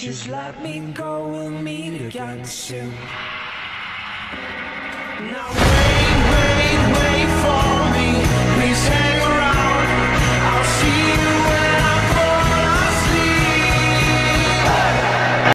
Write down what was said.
Just let me go, we'll meet again soon. Now